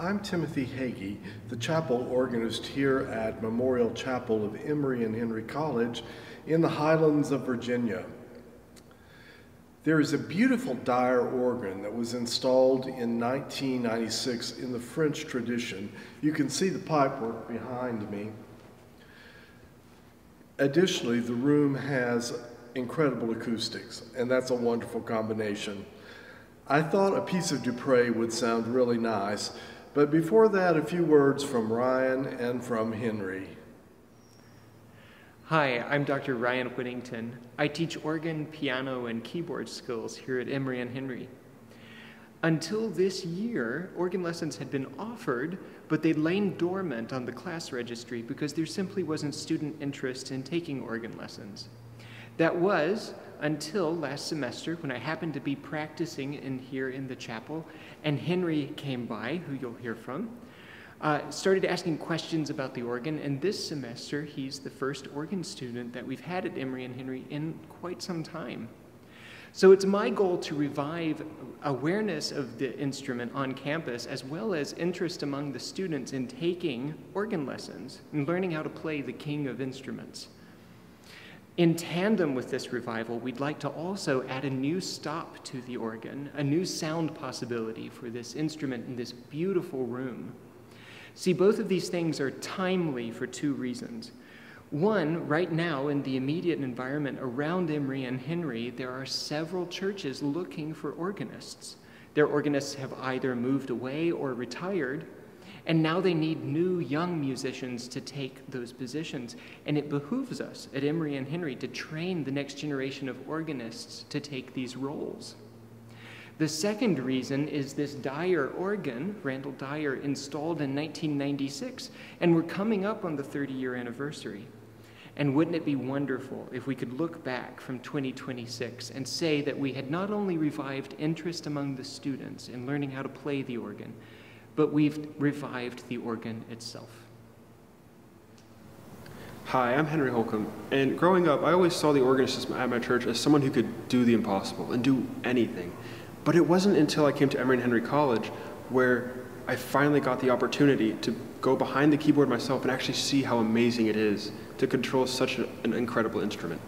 I'm Timothy Hagy, the chapel organist here at Memorial Chapel of Emory and Henry College in the highlands of Virginia. There is a beautiful Dyer organ that was installed in 1996 in the French tradition. You can see the pipework behind me. Additionally, the room has incredible acoustics, and that's a wonderful combination. I thought a piece of Dupré would sound really nice, but before that, a few words from Ryan and from Henry. Hi, I'm Dr. Ryan Whittington. I teach organ, piano, and keyboard skills here at Emory and Henry. Until this year, organ lessons had been offered, but they'd lain dormant on the class registry because there simply wasn't student interest in taking organ lessons. That was until last semester when I happened to be practicing in here in the chapel, and Henry came by, who you'll hear from, uh, started asking questions about the organ, and this semester he's the first organ student that we've had at Emory and Henry in quite some time. So it's my goal to revive awareness of the instrument on campus as well as interest among the students in taking organ lessons and learning how to play the king of instruments. In tandem with this revival, we'd like to also add a new stop to the organ, a new sound possibility for this instrument in this beautiful room. See, both of these things are timely for two reasons. One, right now in the immediate environment around Emory and Henry, there are several churches looking for organists. Their organists have either moved away or retired, and now they need new young musicians to take those positions. And it behooves us at Emory and Henry to train the next generation of organists to take these roles. The second reason is this Dyer organ, Randall Dyer, installed in 1996, and we're coming up on the 30 year anniversary. And wouldn't it be wonderful if we could look back from 2026 and say that we had not only revived interest among the students in learning how to play the organ, but we've revived the organ itself. Hi, I'm Henry Holcombe, and growing up, I always saw the organist at my church as someone who could do the impossible and do anything. But it wasn't until I came to Emory and Henry College where I finally got the opportunity to go behind the keyboard myself and actually see how amazing it is to control such an incredible instrument.